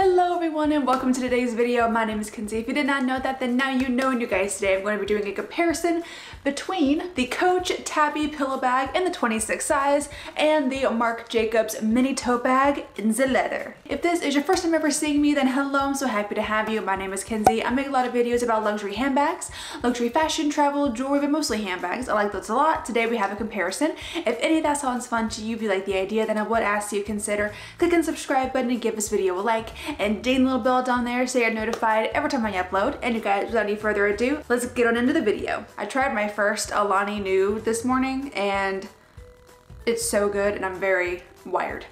Hello everyone and welcome to today's video. My name is Kenzie. If you did not know that, then now you know and you guys today I'm going to be doing a comparison between the Coach Tabby Pillow Bag in the 26 size and the Marc Jacobs Mini Tote Bag in the leather. If this is your first time ever seeing me, then hello, I'm so happy to have you. My name is Kenzie. I make a lot of videos about luxury handbags, luxury fashion, travel, jewelry, but mostly handbags. I like those a lot. Today we have a comparison. If any of that sounds fun to you, if you like the idea, then I would ask you to consider clicking the subscribe button and give this video a like and ding the little bell down there so you're notified every time I upload. And you guys, without any further ado, let's get on into the video. I tried my first Alani Nu this morning and it's so good and I'm very wired.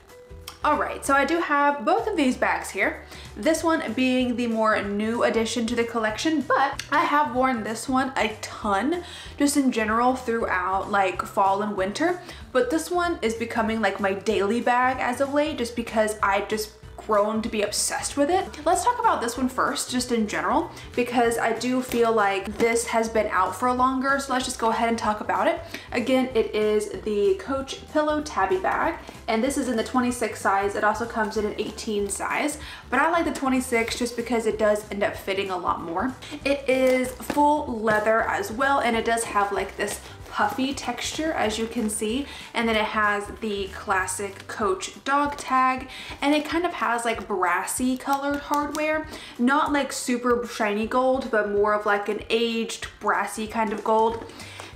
All right, so I do have both of these bags here. This one being the more new addition to the collection, but I have worn this one a ton just in general throughout like fall and winter. But this one is becoming like my daily bag as of late just because I just grown to be obsessed with it. Let's talk about this one first, just in general, because I do feel like this has been out for longer, so let's just go ahead and talk about it. Again, it is the Coach Pillow Tabby Bag, and this is in the 26 size. It also comes in an 18 size, but I like the 26 just because it does end up fitting a lot more. It is full leather as well, and it does have like this puffy texture as you can see and then it has the classic coach dog tag and it kind of has like brassy colored hardware not like super shiny gold but more of like an aged brassy kind of gold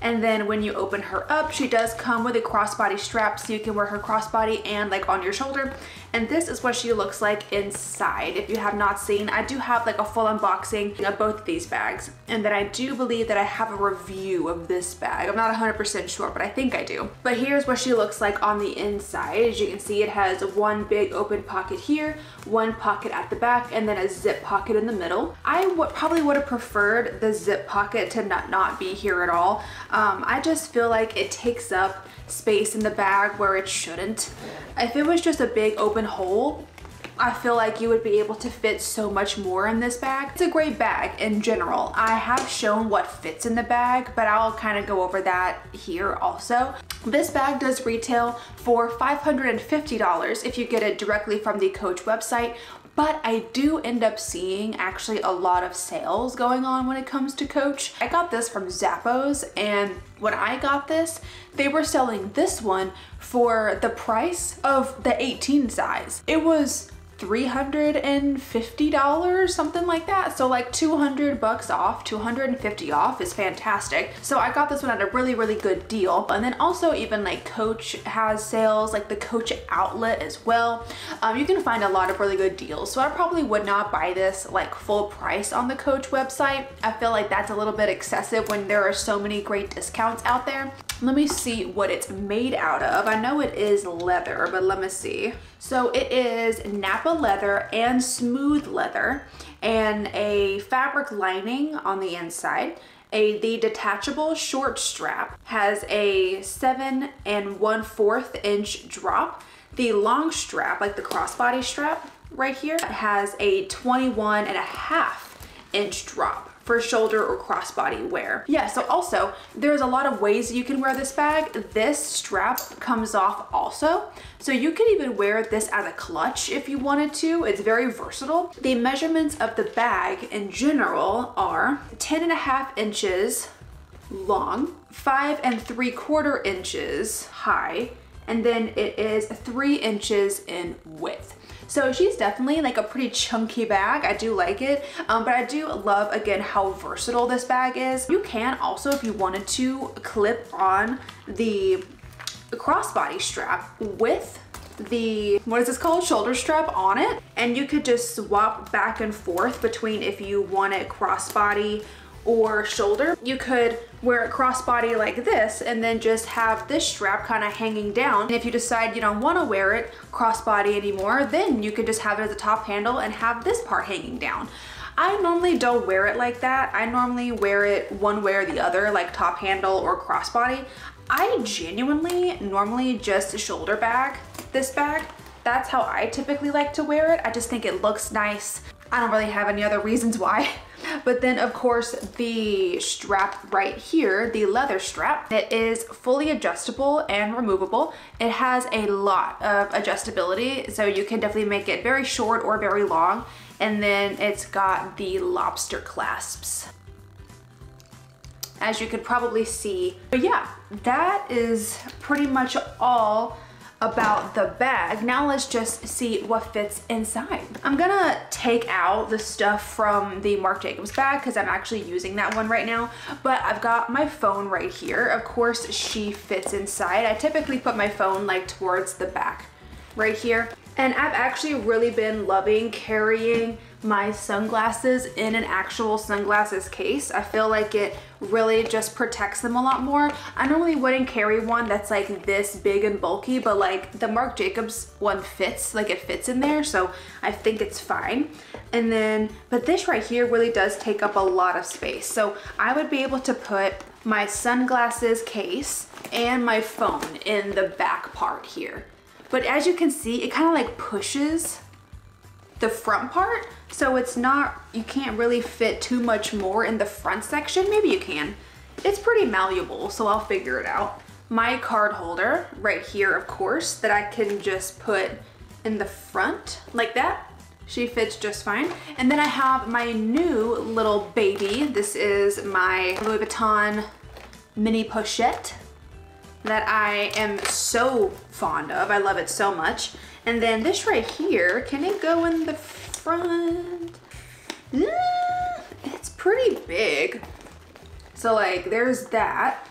and then when you open her up, she does come with a crossbody strap so you can wear her crossbody and like on your shoulder. And this is what she looks like inside. If you have not seen, I do have like a full unboxing of both of these bags. And then I do believe that I have a review of this bag. I'm not 100% sure, but I think I do. But here's what she looks like on the inside. As you can see, it has one big open pocket here, one pocket at the back, and then a zip pocket in the middle. I probably would have preferred the zip pocket to not, not be here at all. Um, I just feel like it takes up space in the bag where it shouldn't. If it was just a big open hole, I feel like you would be able to fit so much more in this bag. It's a great bag in general. I have shown what fits in the bag, but I'll kind of go over that here also. This bag does retail for $550 if you get it directly from the Coach website, but I do end up seeing actually a lot of sales going on when it comes to Coach. I got this from Zappos and when I got this, they were selling this one for the price of the 18 size. It was $350, something like that. So like 200 bucks off, 250 off is fantastic. So I got this one at a really, really good deal. And then also even like Coach has sales, like the Coach outlet as well. Um, you can find a lot of really good deals. So I probably would not buy this like full price on the Coach website. I feel like that's a little bit excessive when there are so many great discounts out there. Let me see what it's made out of. I know it is leather, but let me see. So it is Napa leather and smooth leather and a fabric lining on the inside. A, the detachable short strap has a seven and one fourth inch drop. The long strap, like the crossbody strap right here, has a 21 and a half inch drop for shoulder or crossbody wear. Yeah, so also there's a lot of ways you can wear this bag. This strap comes off also. So you can even wear this as a clutch if you wanted to. It's very versatile. The measurements of the bag in general are 10 and a half inches long, five and three quarter inches high, and then it is three inches in width. So she's definitely like a pretty chunky bag. I do like it, um, but I do love, again, how versatile this bag is. You can also, if you wanted to, clip on the crossbody strap with the, what is this called, shoulder strap on it. And you could just swap back and forth between if you want it crossbody or shoulder. You could wear it crossbody like this and then just have this strap kind of hanging down. And if you decide you don't want to wear it crossbody anymore, then you could just have it as a top handle and have this part hanging down. I normally don't wear it like that. I normally wear it one way or the other, like top handle or crossbody. I genuinely normally just shoulder bag this bag. That's how I typically like to wear it. I just think it looks nice. I don't really have any other reasons why. But then of course the strap right here, the leather strap, it is fully adjustable and removable. It has a lot of adjustability, so you can definitely make it very short or very long. And then it's got the lobster clasps as you could probably see. But yeah, that is pretty much all about the bag. Now let's just see what fits inside. I'm gonna take out the stuff from the Marc Jacobs bag because I'm actually using that one right now, but I've got my phone right here. Of course, she fits inside. I typically put my phone like towards the back right here. And I've actually really been loving carrying my sunglasses in an actual sunglasses case. I feel like it really just protects them a lot more. I normally wouldn't carry one that's like this big and bulky, but like the Marc Jacobs one fits, like it fits in there, so I think it's fine. And then, but this right here really does take up a lot of space. So I would be able to put my sunglasses case and my phone in the back part here. But as you can see, it kind of like pushes the front part. So it's not, you can't really fit too much more in the front section. Maybe you can. It's pretty malleable, so I'll figure it out. My card holder right here, of course, that I can just put in the front like that. She fits just fine. And then I have my new little baby. This is my Louis Vuitton mini pochette that I am so fond of. I love it so much. And then this right here, can it go in the front? Mm, it's pretty big. So like there's that.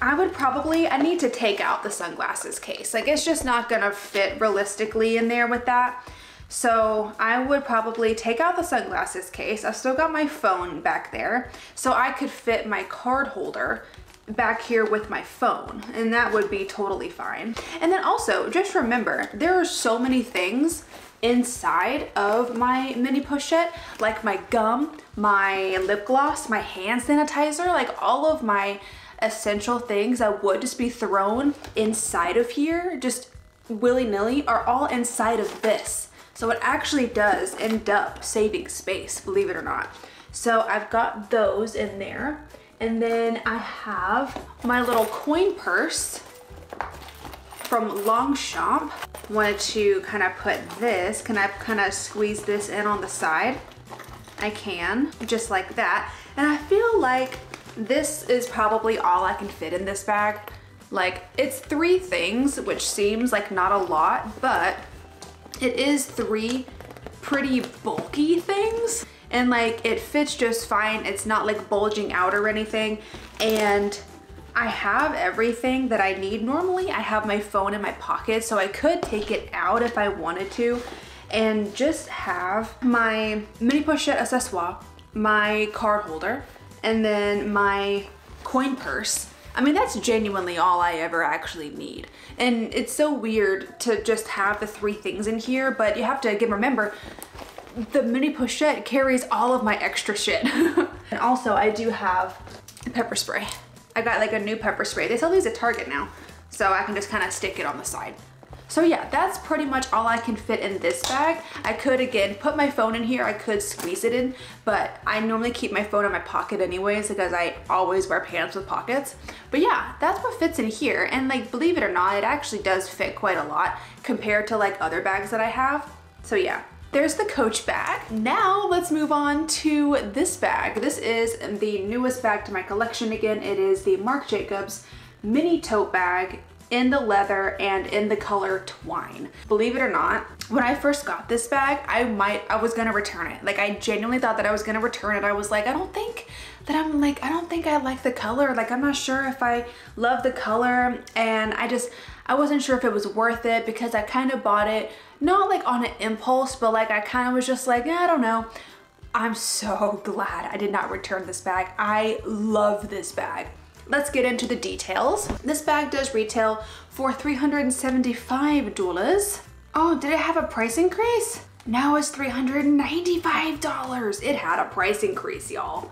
I would probably, I need to take out the sunglasses case. Like it's just not gonna fit realistically in there with that. So I would probably take out the sunglasses case. I've still got my phone back there. So I could fit my card holder back here with my phone and that would be totally fine. And then also just remember there are so many things inside of my mini pochette like my gum, my lip gloss, my hand sanitizer, like all of my essential things that would just be thrown inside of here just willy-nilly are all inside of this. So it actually does end up saving space, believe it or not. So I've got those in there. And then I have my little coin purse from Longchamp. Wanted to kind of put this, can I kind of squeeze this in on the side? I can, just like that. And I feel like this is probably all I can fit in this bag. Like it's three things, which seems like not a lot, but it is three pretty bulky things and like it fits just fine. It's not like bulging out or anything. And I have everything that I need. Normally I have my phone in my pocket so I could take it out if I wanted to and just have my mini pochette accessoire, my card holder, and then my coin purse. I mean, that's genuinely all I ever actually need. And it's so weird to just have the three things in here, but you have to again remember, the mini pochette carries all of my extra shit. and also I do have pepper spray. I got like a new pepper spray. They sell these at Target now. So I can just kind of stick it on the side. So yeah, that's pretty much all I can fit in this bag. I could, again, put my phone in here. I could squeeze it in, but I normally keep my phone in my pocket anyways because I always wear pants with pockets. But yeah, that's what fits in here. And like, believe it or not, it actually does fit quite a lot compared to like other bags that I have. So yeah, there's the Coach bag. Now let's move on to this bag. This is the newest bag to my collection again. It is the Marc Jacobs mini tote bag in the leather and in the color twine. Believe it or not, when I first got this bag, I might, I was gonna return it. Like I genuinely thought that I was gonna return it. I was like, I don't think that I'm like, I don't think I like the color. Like I'm not sure if I love the color and I just, I wasn't sure if it was worth it because I kind of bought it not like on an impulse, but like I kind of was just like, yeah, I don't know. I'm so glad I did not return this bag. I love this bag. Let's get into the details. This bag does retail for $375. Oh, did it have a price increase? Now it's $395. It had a price increase, y'all.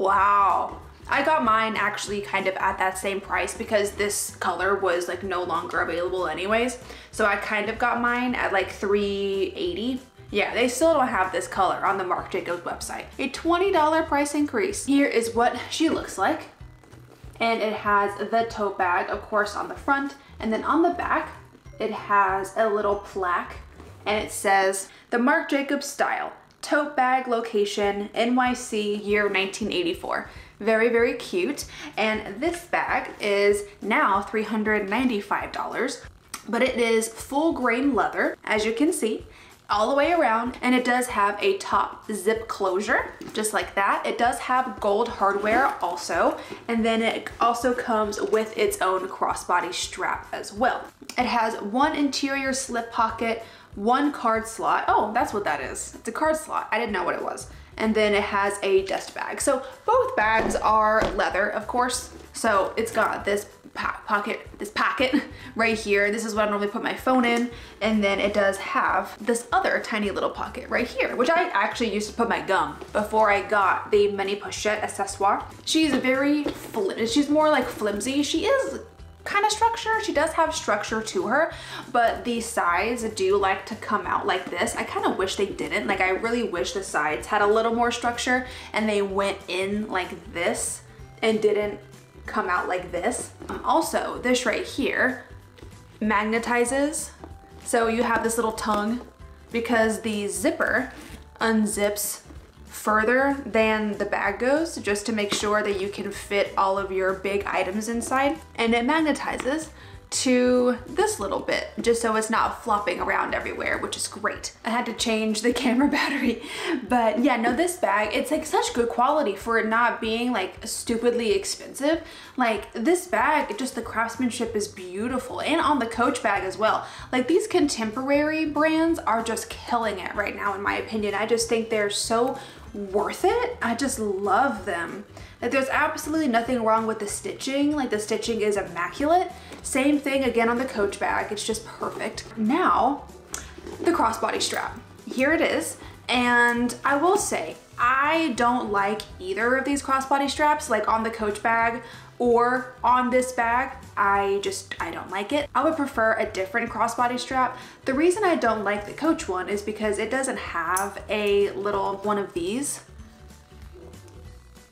Wow. I got mine actually kind of at that same price because this color was like no longer available anyways. So I kind of got mine at like 380 Yeah, they still don't have this color on the Marc Jacobs website. A $20 price increase. Here is what she looks like. And it has the tote bag, of course, on the front. And then on the back, it has a little plaque and it says, the Marc Jacobs style, tote bag location, NYC, year 1984. Very, very cute. And this bag is now $395, but it is full grain leather, as you can see all the way around and it does have a top zip closure just like that it does have gold hardware also and then it also comes with its own crossbody strap as well it has one interior slip pocket one card slot oh that's what that is it's a card slot i didn't know what it was and then it has a dust bag so both bags are leather of course so it's got this pocket, this pocket right here. This is what I normally put my phone in. And then it does have this other tiny little pocket right here, which I actually used to put my gum before I got the mini pochette accessoire. She's very, flimsy. she's more like flimsy. She is kind of structure. She does have structure to her, but the sides do like to come out like this. I kind of wish they didn't. Like I really wish the sides had a little more structure and they went in like this and didn't come out like this. Um, also, this right here magnetizes. So you have this little tongue because the zipper unzips further than the bag goes just to make sure that you can fit all of your big items inside. And it magnetizes to this little bit just so it's not flopping around everywhere which is great. I had to change the camera battery. But yeah no this bag it's like such good quality for it not being like stupidly expensive. Like this bag just the craftsmanship is beautiful and on the coach bag as well. Like these contemporary brands are just killing it right now in my opinion. I just think they're so worth it i just love them like there's absolutely nothing wrong with the stitching. Like the stitching is immaculate. Same thing again on the coach bag. It's just perfect. Now, the crossbody strap. Here it is. And I will say, I don't like either of these crossbody straps, like on the coach bag or on this bag. I just, I don't like it. I would prefer a different crossbody strap. The reason I don't like the coach one is because it doesn't have a little one of these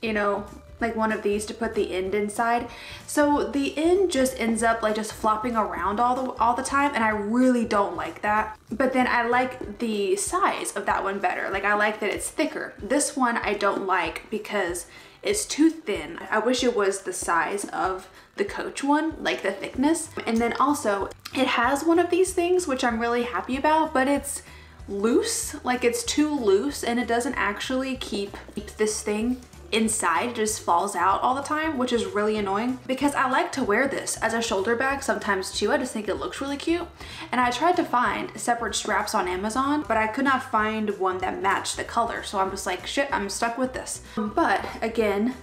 you know, like one of these to put the end inside. So the end just ends up like just flopping around all the all the time and I really don't like that. But then I like the size of that one better. Like I like that it's thicker. This one I don't like because it's too thin. I wish it was the size of the Coach one, like the thickness. And then also it has one of these things, which I'm really happy about, but it's loose, like it's too loose and it doesn't actually keep this thing inside just falls out all the time, which is really annoying because I like to wear this as a shoulder bag sometimes too. I just think it looks really cute. And I tried to find separate straps on Amazon, but I could not find one that matched the color. So I'm just like, shit, I'm stuck with this. But again,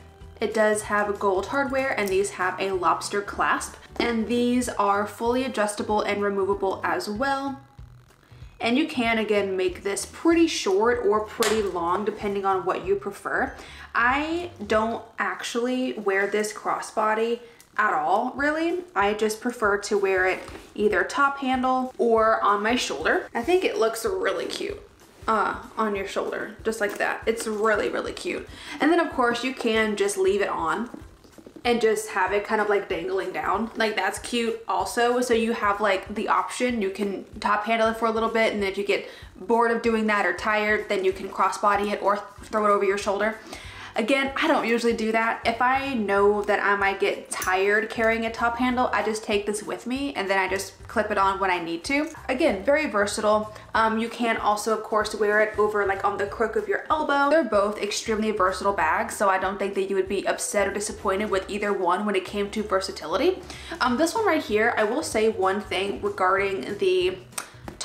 it does have gold hardware and these have a lobster clasp. And these are fully adjustable and removable as well. And you can, again, make this pretty short or pretty long, depending on what you prefer. I don't actually wear this crossbody at all, really. I just prefer to wear it either top handle or on my shoulder. I think it looks really cute uh, on your shoulder, just like that. It's really, really cute. And then of course you can just leave it on and just have it kind of like dangling down. Like that's cute also. So you have like the option, you can top handle it for a little bit and if you get bored of doing that or tired, then you can crossbody it or throw it over your shoulder. Again, I don't usually do that. If I know that I might get tired carrying a top handle, I just take this with me and then I just clip it on when I need to. Again, very versatile. Um, you can also, of course, wear it over like on the crook of your elbow. They're both extremely versatile bags, so I don't think that you would be upset or disappointed with either one when it came to versatility. Um, this one right here, I will say one thing regarding the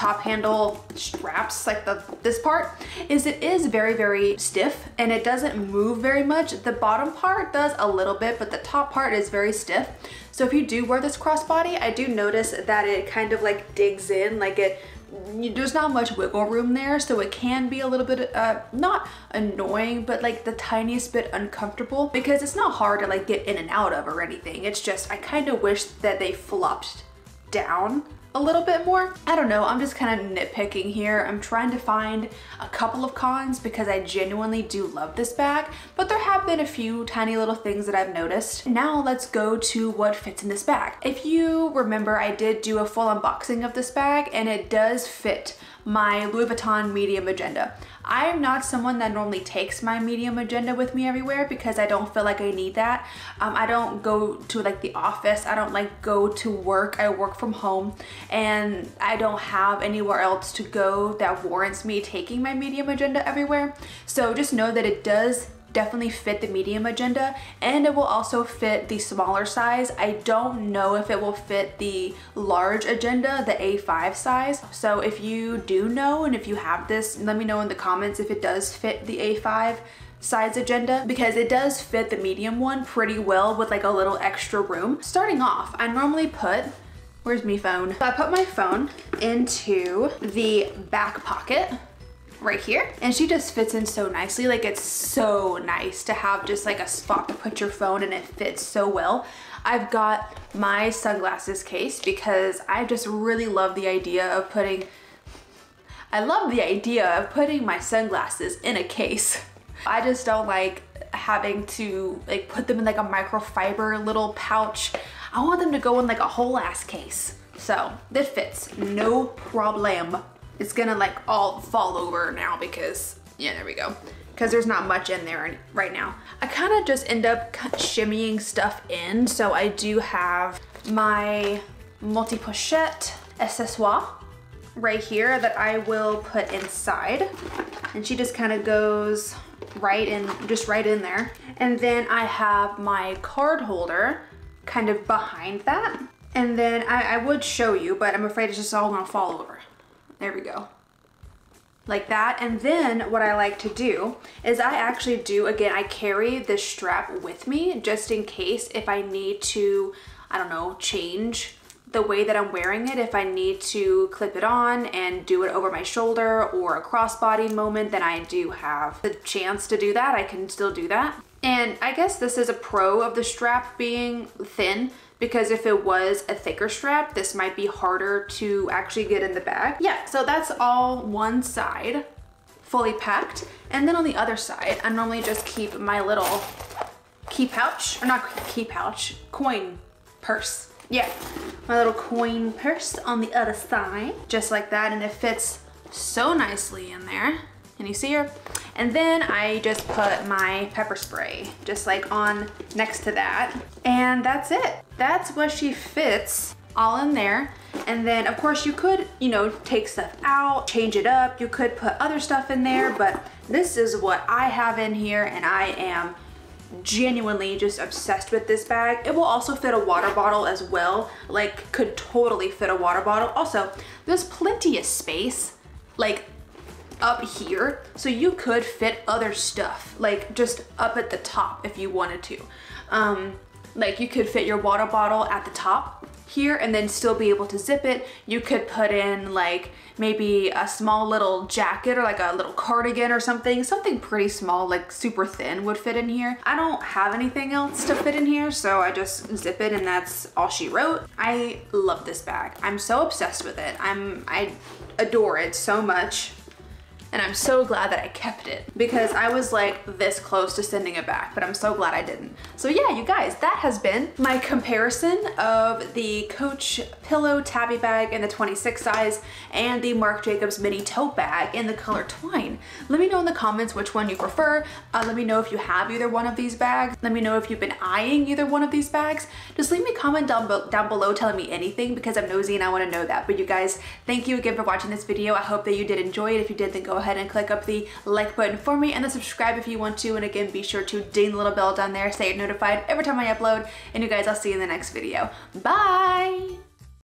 top handle straps, like the this part, is it is very, very stiff and it doesn't move very much. The bottom part does a little bit, but the top part is very stiff. So if you do wear this crossbody, I do notice that it kind of like digs in, like it there's not much wiggle room there so it can be a little bit uh not annoying but like the tiniest bit uncomfortable because it's not hard to like get in and out of or anything it's just i kind of wish that they flopped down a little bit more. I don't know, I'm just kind of nitpicking here. I'm trying to find a couple of cons because I genuinely do love this bag, but there have been a few tiny little things that I've noticed. Now let's go to what fits in this bag. If you remember, I did do a full unboxing of this bag and it does fit my Louis Vuitton medium agenda. I'm not someone that normally takes my medium agenda with me everywhere because I don't feel like I need that. Um, I don't go to like the office. I don't like go to work. I work from home and I don't have anywhere else to go that warrants me taking my medium agenda everywhere. So just know that it does definitely fit the medium agenda and it will also fit the smaller size. I don't know if it will fit the large agenda, the A5 size. So if you do know and if you have this, let me know in the comments if it does fit the A5 size agenda because it does fit the medium one pretty well with like a little extra room. Starting off, I normally put Where's me phone? I put my phone into the back pocket right here. And she just fits in so nicely. Like it's so nice to have just like a spot to put your phone and it fits so well. I've got my sunglasses case because I just really love the idea of putting, I love the idea of putting my sunglasses in a case. I just don't like having to like put them in like a microfiber little pouch. I want them to go in like a whole ass case. So this fits, no problem it's gonna like all fall over now because, yeah, there we go. Because there's not much in there right now. I kind of just end up shimmying stuff in. So I do have my multi-pochette accessoire right here that I will put inside. And she just kind of goes right in, just right in there. And then I have my card holder kind of behind that. And then I, I would show you, but I'm afraid it's just all gonna fall over. There we go. Like that. And then what I like to do is I actually do, again, I carry this strap with me just in case if I need to, I don't know, change the way that I'm wearing it. If I need to clip it on and do it over my shoulder or a crossbody moment, then I do have the chance to do that. I can still do that. And I guess this is a pro of the strap being thin because if it was a thicker strap, this might be harder to actually get in the bag. Yeah, so that's all one side fully packed. And then on the other side, I normally just keep my little key pouch, or not key pouch, coin purse. Yeah, my little coin purse on the other side, just like that. And it fits so nicely in there. Can you see her? And then I just put my pepper spray just like on next to that. And that's it. That's what she fits all in there. And then of course you could, you know, take stuff out, change it up. You could put other stuff in there, but this is what I have in here and I am genuinely just obsessed with this bag. It will also fit a water bottle as well, like could totally fit a water bottle. Also, there's plenty of space. Like up here so you could fit other stuff like just up at the top if you wanted to. Um, like you could fit your water bottle at the top here and then still be able to zip it. You could put in like maybe a small little jacket or like a little cardigan or something. Something pretty small like super thin would fit in here. I don't have anything else to fit in here so I just zip it and that's all she wrote. I love this bag. I'm so obsessed with it. I'm I adore it so much and I'm so glad that I kept it because I was like this close to sending it back, but I'm so glad I didn't. So yeah, you guys, that has been my comparison of the Coach Pillow Tabby Bag in the 26 size and the Marc Jacobs Mini Tote Bag in the color Twine. Let me know in the comments which one you prefer. Uh, let me know if you have either one of these bags. Let me know if you've been eyeing either one of these bags. Just leave me a comment down, be down below telling me anything because I'm nosy and I want to know that. But you guys, thank you again for watching this video. I hope that you did enjoy it. If you did, then go ahead and click up the like button for me and then subscribe if you want to. And again, be sure to ding the little bell down there so you're notified every time I upload. And you guys, I'll see you in the next video. Bye!